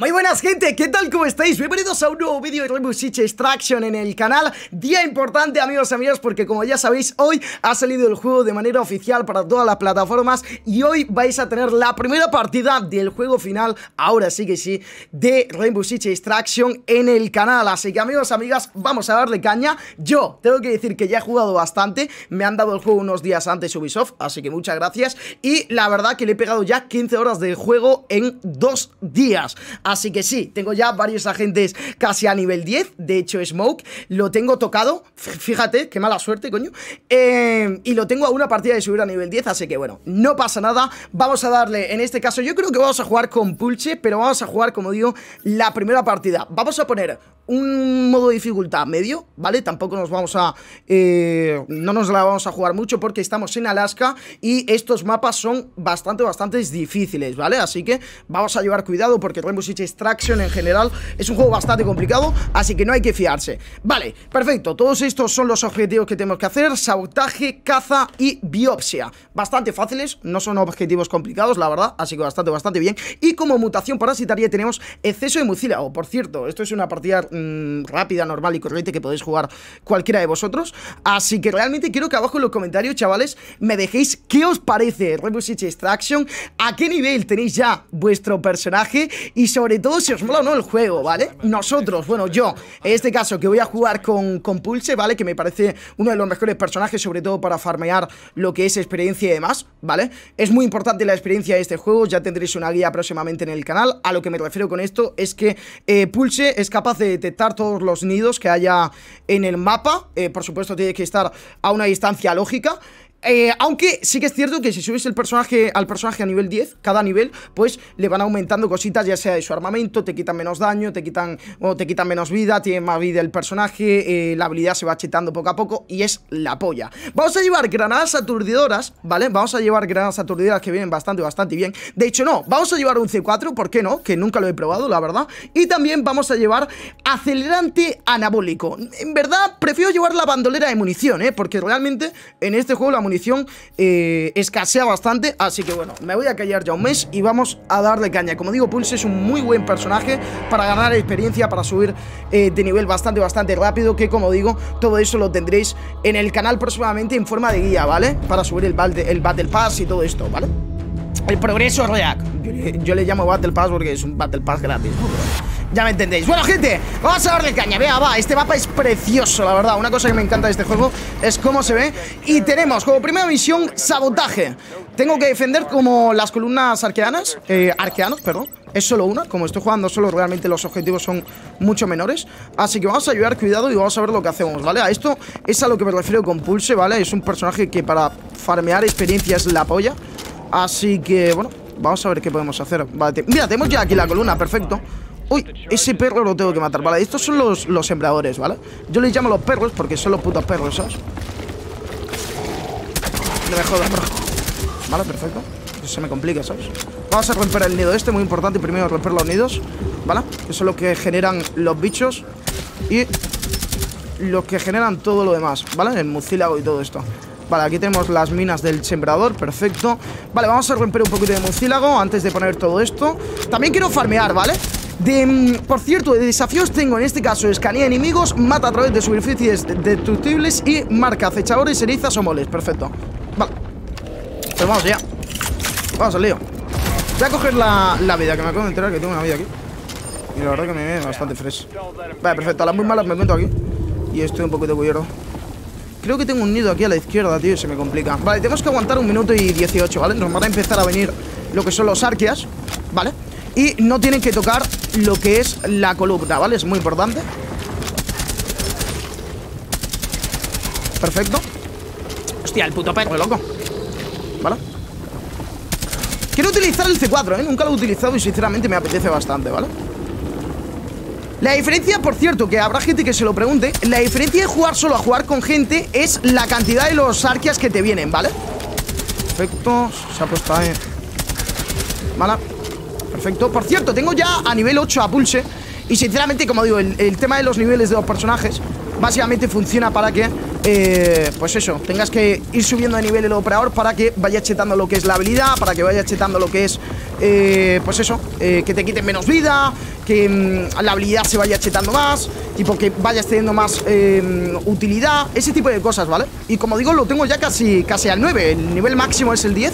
Muy buenas gente, ¿qué tal? ¿Cómo estáis? Bienvenidos a un nuevo vídeo de Rainbow Six Extraction en el canal. Día importante amigos y amigas porque como ya sabéis hoy ha salido el juego de manera oficial para todas las plataformas Y hoy vais a tener la primera partida del juego final, ahora sí que sí, de Rainbow Six Extraction en el canal. Así que amigos y amigas, vamos a darle caña. Yo tengo que decir que ya he jugado bastante, me han dado el juego unos días antes Ubisoft, así que muchas gracias. Y la verdad que le he pegado ya 15 horas de juego en dos días Así que sí, tengo ya varios agentes casi a nivel 10 De hecho Smoke lo tengo tocado Fíjate, qué mala suerte, coño eh, Y lo tengo a una partida de subir a nivel 10 Así que bueno, no pasa nada Vamos a darle, en este caso, yo creo que vamos a jugar con Pulche Pero vamos a jugar, como digo, la primera partida. Vamos a poner un modo de dificultad medio, ¿vale? Tampoco nos vamos a... Eh, no nos la vamos a jugar mucho porque estamos en Alaska y estos mapas son bastante, bastante difíciles, ¿vale? Así que vamos a llevar cuidado porque Rainbow Six Extraction en general es un juego bastante complicado, así que no hay que fiarse. Vale, perfecto, todos estos son los objetivos que tenemos que hacer, sabotaje, caza y biopsia. Bastante fáciles, no son objetivos complicados, la verdad, así que bastante, bastante bien. Y como mutación parasitaria tenemos exceso de mucílago, por cierto, esto es una partida Mm, rápida, normal y corriente que podéis jugar cualquiera de vosotros. Así que realmente quiero que abajo en los comentarios, chavales, me dejéis qué os parece Rainbow Six Extraction, a qué nivel tenéis ya vuestro personaje y sobre todo si os mola o no el juego, ¿vale? Nosotros, bueno, yo, en este caso que voy a jugar con, con Pulse, ¿vale? Que me parece uno de los mejores personajes, sobre todo para farmear lo que es experiencia y demás, ¿vale? Es muy importante la experiencia de este juego, ya tendréis una guía próximamente en el canal. A lo que me refiero con esto es que eh, Pulse es capaz de detectar todos los nidos que haya en el mapa. Eh, por supuesto, tiene que estar a una distancia lógica. Eh, aunque sí que es cierto que si subes el personaje al personaje a nivel 10, cada nivel, pues le van aumentando cositas, ya sea de su armamento, te quitan menos daño, te quitan, o te quitan menos vida, tiene más vida el personaje, eh, la habilidad se va chetando poco a poco y es la polla. Vamos a llevar granadas aturdidoras, ¿vale? Vamos a llevar granadas aturdidoras que vienen bastante, bastante bien. De hecho, no, vamos a llevar un C4, ¿por qué no? Que nunca lo he probado, la verdad. Y también vamos a llevar acelerante anabólico. En verdad, prefiero llevar la bandolera de munición, ¿eh? Porque realmente en este juego la munición eh, escasea bastante Así que bueno, me voy a callar ya un mes Y vamos a darle caña Como digo, Pulse es un muy buen personaje Para ganar experiencia, para subir eh, de nivel bastante, bastante rápido Que como digo, todo eso lo tendréis en el canal próximamente en forma de guía, ¿vale? Para subir el, el Battle Pass y todo esto, ¿vale? El progreso react yo, le llamo Battle Pass porque es un Battle Pass gratis ya me entendéis. Bueno, gente, vamos a darle caña. Vea, va, este mapa es precioso, la verdad. Una cosa que me encanta de este juego es cómo se ve. Y tenemos como primera misión sabotaje. Tengo que defender como las columnas arqueanas eh, Arqueanos, perdón. Es solo una, como estoy jugando solo realmente los objetivos son mucho menores. Así que vamos a llevar cuidado y vamos a ver lo que hacemos, ¿vale? A esto es a lo que me refiero con Pulse, ¿vale? Es un personaje que para farmear experiencia es la polla. Así que, bueno, vamos a ver qué podemos hacer. Vale, Mira, tenemos ya aquí la columna, perfecto Uy, ese perro lo tengo que matar Vale, estos son los, los sembradores, ¿vale? Yo les llamo los perros porque son los putos perros, ¿sabes? No me jodas, Vale, perfecto Se me complica, ¿sabes? Vamos a romper el nido este, muy importante Primero romper los nidos, ¿vale? Que son los que generan los bichos Y los que generan todo lo demás, ¿vale? El mucílago y todo esto Vale, aquí tenemos las minas del sembrador, perfecto Vale, vamos a romper un poquito de mucílago antes de poner todo esto También quiero farmear, ¿vale? De, mm, por cierto, de desafíos tengo en este caso escanea enemigos, mata a través de superficies destructibles y marca acechadores, erizas o moles. Perfecto. Vale. Pues vamos ya. Vamos al lío. Voy a coger la, vida, que me acabo de enterar que tengo una vida aquí. Y la verdad que me viene bastante fresh. Vale, perfecto. A las muy malas me encuentro aquí. Y estoy un de cubierto. Creo que tengo un nido aquí a la izquierda, tío, se me complica. Vale, tenemos que aguantar un minuto y 18, ¿vale? Nos van a empezar a venir lo que son los arqueas, ¿vale? Y no tienen que tocar lo que es la columna, ¿vale? Es muy importante Perfecto Hostia, el puto perro, loco ¿Vale? Quiero utilizar el C4, ¿eh? Nunca lo he utilizado y sinceramente me apetece bastante, ¿vale? La diferencia, por cierto, que habrá gente que se lo pregunte La diferencia de jugar solo a jugar con gente Es la cantidad de los arquias que te vienen, ¿vale? Perfecto Se ha puesto ahí Vale Perfecto. Por cierto, tengo ya a nivel 8 a Pulse. Y sinceramente, como digo, el, tema de los niveles de los personajes básicamente funciona para que, eh, pues eso, tengas que ir subiendo de nivel el operador para que vaya chetando lo que es la habilidad, para que vaya chetando lo que es eh, pues eso, eh, que te quiten menos vida, que mm, la habilidad se vaya chetando más, tipo que vayas teniendo más eh, utilidad, ese tipo de cosas, ¿vale? Y como digo, lo tengo ya casi, casi al 9, el nivel máximo es el 10.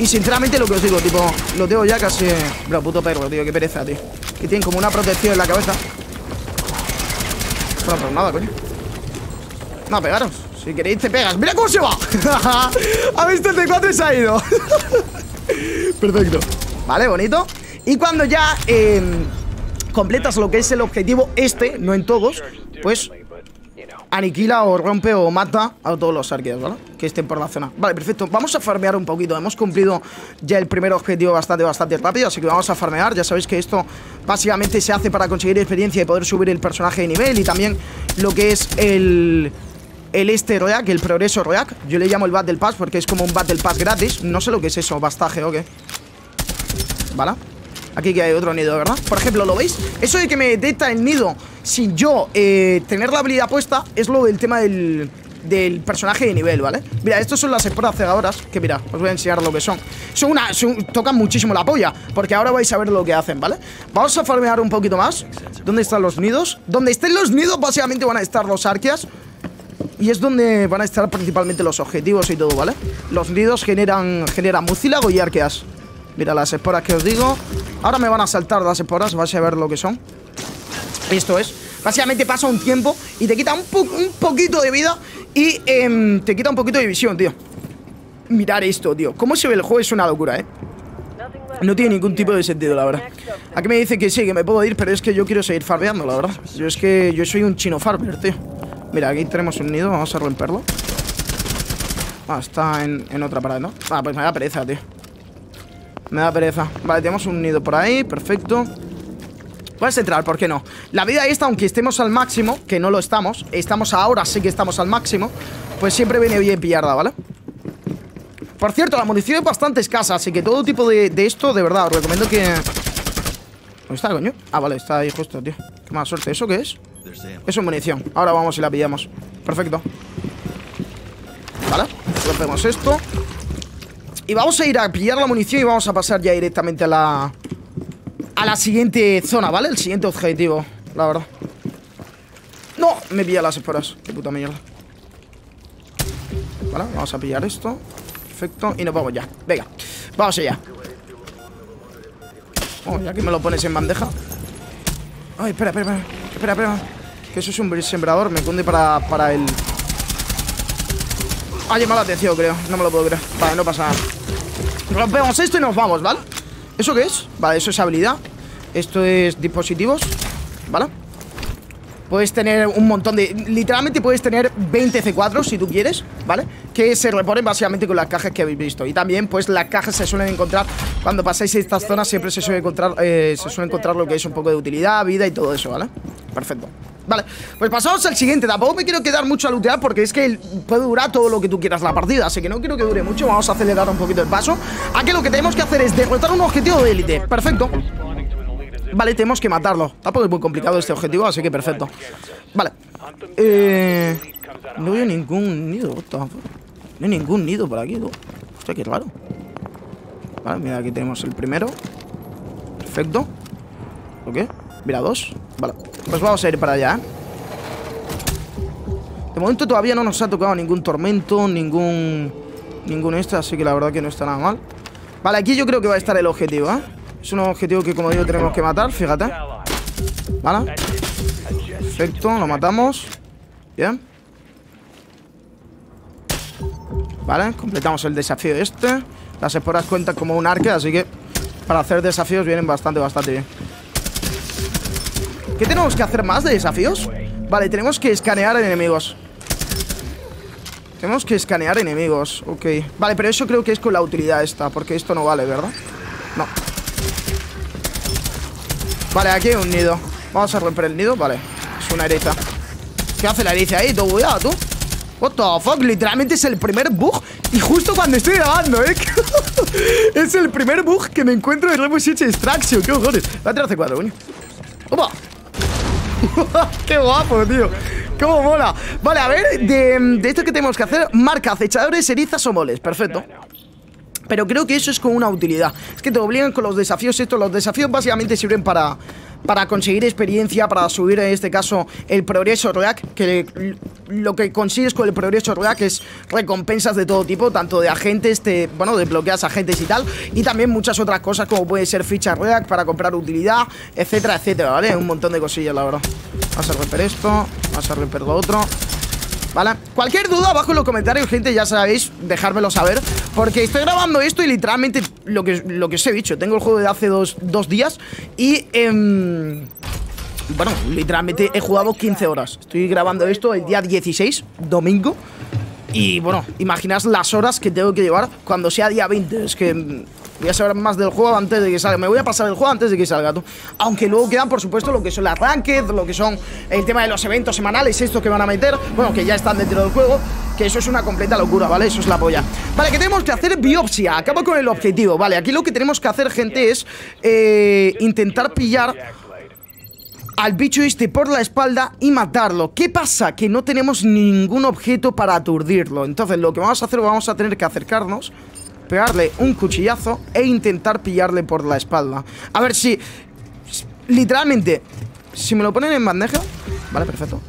Y sinceramente lo que os digo, tipo, lo tengo ya casi... Bro, puto perro, tío, qué pereza, tío. Que tienen como una protección en la cabeza. Bueno, pues nada, coño. No, pegaros. Si queréis te pegas. ¡Mira cómo se va! ha visto el T4 y se ha ido. Perfecto. Vale, bonito. Y cuando ya eh, completas lo que es el objetivo este, no en todos, pues aniquila o rompe o mata a todos los arqueros, ¿vale? Que estén por la zona. Vale, perfecto. Vamos a farmear un poquito. Hemos cumplido ya el primer objetivo bastante, bastante rápido, así que vamos a farmear. Ya sabéis que esto básicamente se hace para conseguir experiencia y poder subir el personaje de nivel y también lo que es el... El este Royak, el progreso Royak Yo le llamo el Battle Pass porque es como un Battle Pass gratis No sé lo que es eso, bastaje o qué ¿Vale? Aquí que hay otro nido, ¿verdad? Por ejemplo, ¿lo veis? Eso de que me detecta el nido sin yo eh, tener la habilidad puesta es lo del tema del, del personaje de nivel, ¿vale? Mira, estos son las esporas cegadoras Que mira, os voy a enseñar lo que son Son una... tocan muchísimo la polla Porque ahora vais a ver lo que hacen, ¿vale? Vamos a farmear un poquito más ¿Dónde están los nidos? Donde estén los nidos básicamente van a estar los arqueas y es donde van a estar principalmente los objetivos y todo, ¿vale? Los nidos generan, generan mucílago y arqueas Mira las esporas que os digo Ahora me van a saltar las esporas, vais a ver lo que son. Esto es Básicamente pasa un tiempo y te quita un, poquito de vida Y em, te quita un poquito de visión, tío. Mirar esto, tío Cómo se ve el juego es una locura, eh no tiene ningún tipo de sentido, la verdad. Aquí me dice que sí, que me puedo ir Pero es que yo quiero seguir farbeando, la verdad. Yo es que yo soy un chino farmer, tío. Mira, aquí tenemos un nido, vamos a romperlo. Ah, está en, en otra parada, ¿no? Ah, pues me da pereza, tío me da pereza Vale, tenemos un nido por ahí, perfecto Puedes entrar, ¿por qué no? La vida esta, aunque estemos al máximo Que no lo estamos, estamos ahora, sí que estamos al máximo Pues siempre viene bien pillarla, ¿vale? Por cierto, la munición es bastante escasa Así que todo tipo de, esto, de verdad, os recomiendo que... ¿Dónde está, coño? Ah, vale, está ahí justo, tío Qué mala suerte, ¿eso qué es? Eso es munición Ahora vamos y la pillamos Perfecto Vale, rompemos esto y vamos a ir a pillar la munición y vamos a pasar ya directamente a la... A la siguiente zona, ¿vale? El siguiente objetivo, la verdad. ¡No! Me pilla las esporas Qué puta mierda. Vale, vamos a pillar esto. Perfecto, y nos vamos ya. Venga, vamos allá. Oh, ya que me lo pones en bandeja. Ay, espera, espera, espera Espera, espera Que eso es un sembrador Me cunde para, para el... Ha llamado la atención, creo. No me lo puedo creer. Vale, no pasa nada Rompemos esto y nos vamos, ¿vale? ¿Eso qué es? Vale, eso es habilidad Esto es dispositivos ¿Vale? Puedes tener un montón de... Literalmente puedes tener 20 C4 si tú quieres, ¿vale? Que se reponen básicamente con las cajas que habéis visto Y también, pues, las cajas se suelen encontrar Cuando pasáis estas zonas siempre se suele encontrar eh, Se suele encontrar lo que es un poco de utilidad, vida y todo eso, ¿vale? Perfecto Vale, pues pasamos al siguiente. Tampoco me quiero quedar mucho a lootear porque es que puede durar todo lo que tú quieras la partida Así que no quiero que dure mucho, vamos a acelerar un poquito el paso. Aquí lo que tenemos que hacer es derrotar un objetivo de élite. Perfecto. Vale, tenemos que matarlo. Tampoco es muy complicado este objetivo, así que perfecto. Vale. Eh, No veo ningún nido No hay ningún nido por aquí. Hostia, qué raro. Vale, mira, aquí tenemos el primero. Perfecto. ¿Ok? Mira, dos Vale, pues vamos a ir para allá ¿eh? De momento todavía no nos ha tocado ningún tormento Ningún... Ningún este Así que la verdad que no está nada mal. Vale, aquí yo creo que va a estar el objetivo, ¿eh? Es un objetivo que, como digo, tenemos que matar Fíjate. Vale. Perfecto, lo matamos. Bien. Vale, completamos el desafío este. Las esporas cuentan como un arque Así que para hacer desafíos vienen bastante, bastante bien ¿Qué tenemos que hacer más de desafíos? Vale, tenemos que escanear enemigos. Tenemos que escanear enemigos Ok. Vale, pero eso creo que es con la utilidad esta Porque esto no vale, ¿verdad? No. Vale, aquí hay un nido. Vamos a romper el nido, vale. Es una eriza ¿Qué hace la eriza ahí? Todo cuidado, tú. What the fuck, literalmente es el primer bug Y justo cuando estoy grabando, eh Es el primer bug que me encuentro en Rainbow Six Extraction Qué cojones. Va a tirar C4, coño. ¡Opa! ¡Qué guapo, tío! ¡Cómo mola! Vale, a ver, de, esto que tenemos que hacer Marca acechadores, erizas o moles Perfecto Pero creo que eso es con una utilidad. Es que te obligan con los desafíos estos. Los desafíos básicamente sirven para, para conseguir experiencia, para subir en este caso el progreso REAC, que lo que consigues con el progreso REAC es recompensas de todo tipo, tanto de agentes, te, bueno, desbloqueas agentes y tal, y también muchas otras cosas como puede ser fichas REAC para comprar utilidad, etcétera, etcétera, ¿vale? Un montón de cosillas, la verdad. Vamos a romper esto, vamos a romper lo otro. ¿Vale? Cualquier duda abajo en los comentarios, gente, ya sabéis, dejármelo saber Porque estoy grabando esto y literalmente lo que, lo que os he dicho Tengo el juego de hace dos, días y... Eh, bueno, literalmente he jugado 15 horas Estoy grabando esto el día 16, domingo Y bueno, imaginas las horas que tengo que llevar cuando sea día 20 Es que Voy a saber más del juego antes de que salga. Me voy a pasar el juego antes de que salga tú. Aunque luego quedan, por supuesto, lo que son las ranked, lo que son el tema de los eventos semanales, esto que van a meter. Bueno, que ya están dentro del juego. Que eso es una completa locura, ¿vale? Eso es la polla. Vale, que tenemos que hacer biopsia. Acabo con el objetivo, ¿vale? Aquí lo que tenemos que hacer, gente, es eh, intentar pillar al bicho este por la espalda y matarlo. ¿Qué pasa? Que no tenemos ningún objeto para aturdirlo. Entonces lo que vamos a hacer, vamos a tener que acercarnos pegarle un cuchillazo e intentar pillarle por la espalda. A ver si... Literalmente, si me lo ponen en bandeja... Vale, perfecto.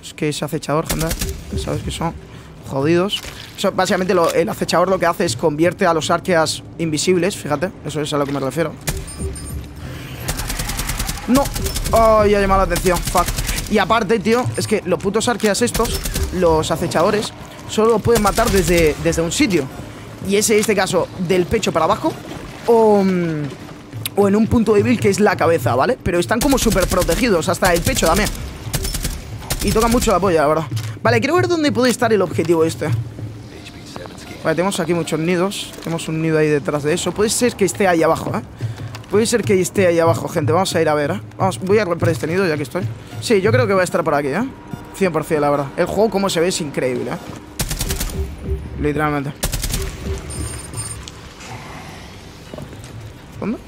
Es que ese acechador, gente, sabes que son jodidos. Eso, básicamente el acechador lo que hace es convierte a los arqueas invisibles, fíjate. Eso es a lo que me refiero. No. Oh, ya ha llamado la atención. Fuck. Y aparte, tío, es que los putos arqueas estos, los acechadores, solo pueden matar desde, desde un sitio. Y ese en este caso del pecho para abajo o, mm, o en un punto débil que es la cabeza, ¿vale? Pero están como súper protegidos, hasta el pecho también Y toca mucho la polla, la verdad Vale, quiero ver dónde puede estar el objetivo este Vale, tenemos aquí muchos nidos Tenemos un nido ahí detrás de eso Puede ser que esté ahí abajo, ¿eh? Puede ser que esté ahí abajo, gente Vamos a ir a ver, ¿eh? Vamos, voy a romper este nido ya que estoy Sí, yo creo que va a estar por aquí, ¿eh? 100% la verdad El juego como se ve es increíble, ¿eh? Literalmente ¿Dónde?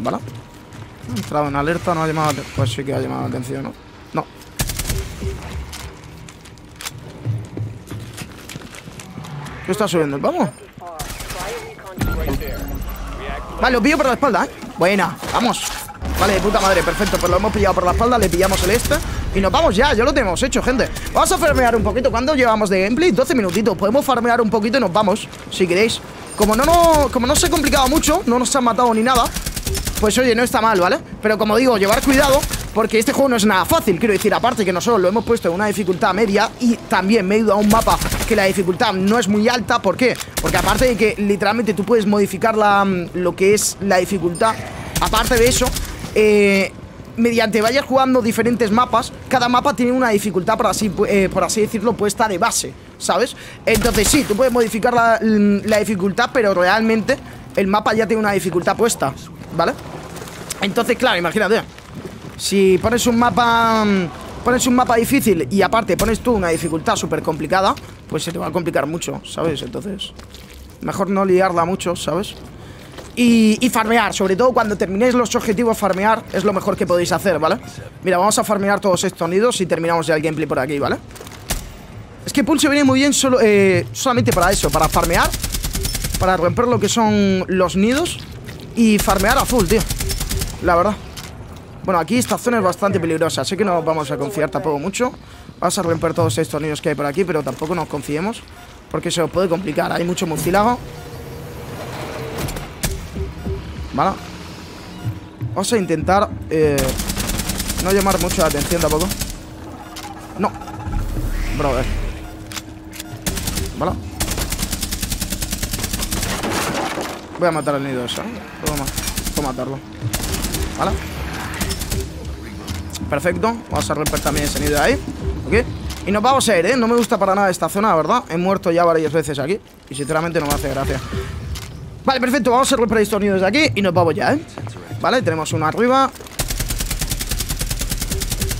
¿Vale? Ha entrado en alerta, no ha llamado Pues sí que ha llamado la atención, ¿no? No ¿Qué está subiendo? ¿Vamos? Vale, lo pillo por la espalda, ¿eh? Buena, vamos Vale, de puta madre, perfecto Pues lo hemos pillado por la espalda, le pillamos el este Y nos vamos ya, ya lo tenemos hecho, gente Vamos a farmear un poquito, ¿cuánto llevamos de gameplay? 12 minutitos, podemos farmear un poquito y nos vamos Si queréis como no, no, como no se ha complicado mucho, no nos han matado ni nada Pues oye, no está mal, ¿vale? Pero como digo, llevar cuidado porque este juego no es nada fácil, quiero decir, aparte que nosotros lo hemos puesto en una dificultad media y también me he ido a un mapa que la dificultad no es muy alta, ¿por qué? Porque aparte de que literalmente tú puedes modificar la, mm, lo que es la dificultad, aparte de eso, eh, mediante vayas jugando diferentes mapas, cada mapa tiene una dificultad, por así, eh, por así decirlo, puesta de base, ¿sabes? Entonces sí, tú puedes modificar la, la, dificultad, pero realmente el mapa ya tiene una dificultad puesta, ¿vale? Entonces, claro, imagínate, si pones un mapa... Pones un mapa difícil y aparte pones tú una dificultad súper complicada Pues se te va a complicar mucho, ¿sabes? Entonces, mejor no liarla mucho, ¿sabes? Y, farmear, sobre todo cuando terminéis los objetivos farmear es lo mejor que podéis hacer, ¿vale? Mira, vamos a farmear todos estos nidos y terminamos ya el gameplay por aquí, ¿vale? Es que Pulse viene muy bien solo, eh, solamente para eso, para farmear Para romper lo que son los nidos Y farmear a full, tío. La verdad. Bueno, aquí esta zona es bastante peligrosa Así que no vamos a confiar tampoco mucho. Vamos a romper todos estos nidos que hay por aquí Pero tampoco nos confiemos Porque se os puede complicar. Hay mucho murciélago. ¿Vale? Vamos a intentar eh, No llamar mucho la atención tampoco. No. Brother ¿Vale? Voy a matar al nido ese ¿eh? Puedo, matarlo ¿Vale? Perfecto Vamos a romper también ese nido de ahí ¿Ok? Y nos vamos a ir, ¿eh? No me gusta para nada esta zona, ¿verdad? He muerto ya varias veces aquí Y sinceramente no me hace gracia Vale, perfecto, vamos a romper estos nidos de aquí Y nos vamos ya, ¿eh? Vale, tenemos uno arriba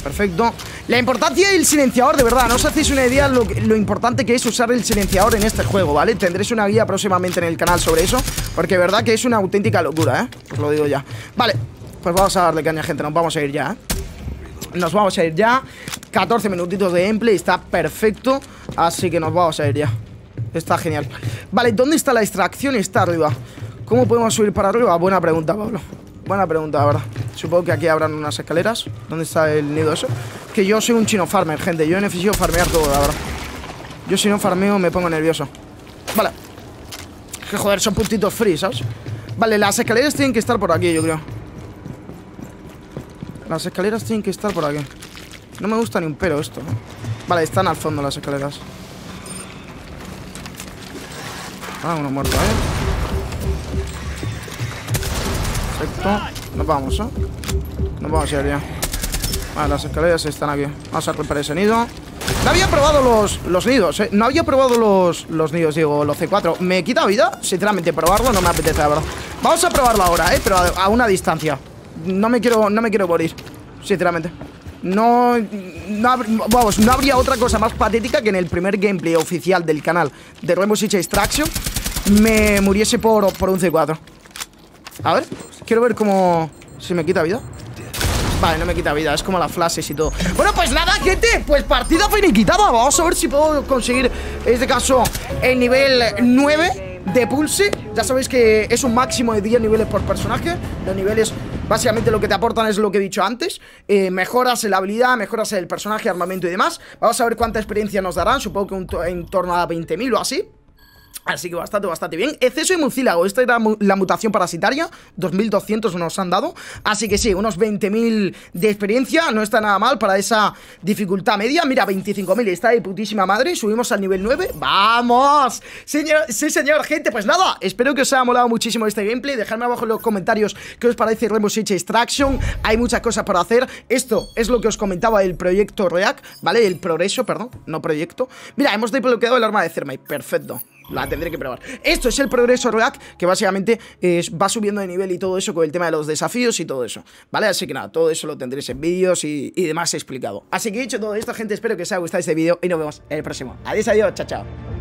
Perfecto La importancia del silenciador, de verdad No os hacéis una idea lo, lo importante que es usar el silenciador en este juego, ¿vale? Tendréis una guía próximamente en el canal sobre eso Porque verdad que es una auténtica locura, ¿eh? Os lo digo ya Vale, pues vamos a darle caña, gente Nos vamos a ir ya, ¿eh? Nos vamos a ir ya 14 minutitos de gameplay Está perfecto Así que nos vamos a ir ya Está genial. Vale, ¿dónde está la extracción? Está arriba. ¿Cómo podemos subir para arriba? Buena pregunta, Pablo. Buena pregunta, la verdad. Supongo que aquí habrán unas escaleras. ¿Dónde está el nido eso? Que yo soy un chino farmer, gente. Yo necesito farmear todo, la verdad. Yo si no farmeo me pongo nervioso. Vale. Que joder, son puntitos free, ¿sabes? Vale, las escaleras tienen que estar por aquí, yo creo. Las escaleras tienen que estar por aquí. No me gusta ni un pelo esto, Vale, están al fondo las escaleras. Ah, uno muerto, ¿eh? Perfecto. Nos vamos, ¿eh? Nos vamos a ir ya. Vale, las escaleras están aquí. Vamos a romper ese nido. No había probado los, los nidos, ¿eh? No había probado los, los nidos, digo, los C4. ¿Me quita vida? Sinceramente, probarlo no me apetece, la verdad. Vamos a probarlo ahora, ¿eh? Pero a, una distancia. No me quiero, no me quiero morir, sinceramente. No, vamos, no habría otra cosa más patética que en el primer gameplay oficial del canal de Rainbow Six Extraction me muriese por, por un C4. A ver, quiero ver cómo... Si me quita vida Vale, no me quita vida, es como las flashes y todo. Bueno, pues nada, gente, pues partida finiquitada. Vamos a ver si puedo conseguir, en este caso, el nivel 9 de Pulse. Ya sabéis que es un máximo de 10 niveles por personaje. Los niveles, básicamente lo que te aportan es lo que he dicho antes. Eh, Mejoras la habilidad, mejoras el personaje, armamento y demás. Vamos a ver cuánta experiencia nos darán. Supongo que en torno a 20.000 o así Así que bastante, bastante bien. Exceso y mucílago. Esta era la mutación parasitaria. 2200 nos han dado. Así que sí, unos 20.000 de experiencia. No está nada mal para esa dificultad media. Mira, 25.000. Está de putísima madre. Subimos al nivel 9. ¡Vamos! Señor, sí, señor, gente. Pues nada, espero que os haya molado muchísimo este gameplay. Dejadme abajo en los comentarios qué os parece Rainbow Six Extraction. Hay muchas cosas por hacer. Esto es lo que os comentaba el proyecto React, ¿vale? El progreso, perdón, no proyecto. Mira, hemos desbloqueado el arma de Thermite. Perfecto. La tendré que probar. Esto es el progreso React, que básicamente va subiendo de nivel y todo eso con el tema de los desafíos y todo eso. ¿Vale? Así que nada, todo eso lo tendréis en vídeos y, y demás explicado. Así que dicho todo esto, gente, espero que os haya gustado este vídeo y nos vemos en el próximo. Adiós, adiós, chao, chao.